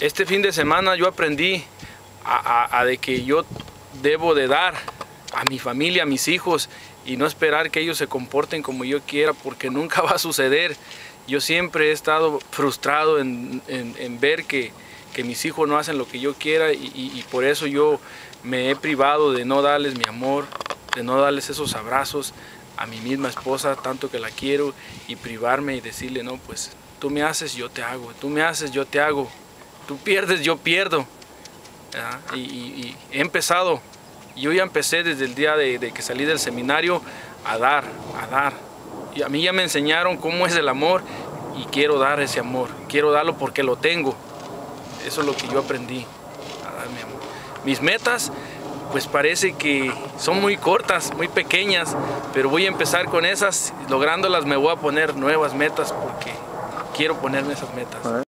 Este fin de semana yo aprendí a, de que yo debo de dar a mi familia, a mis hijos y no esperar que ellos se comporten como yo quiera porque nunca va a suceder. Yo siempre he estado frustrado en, ver que, mis hijos no hacen lo que yo quiera y, por eso yo me he privado de no darles mi amor, de no darles esos abrazos a mi misma esposa, tanto que la quiero, y privarme y decirle, no, pues tú me haces, yo te hago, tú me haces, yo te hago, tú pierdes, yo pierdo. Y, he empezado, yo ya empecé desde el día de, que salí del seminario a dar, a dar. Y a mí ya me enseñaron cómo es el amor y quiero dar ese amor, quiero darlo porque lo tengo. Eso es lo que yo aprendí, a dar mi amor. Mis metas, pues parece que son muy cortas, muy pequeñas, pero voy a empezar con esas, lográndolas me voy a poner nuevas metas porque quiero ponerme esas metas.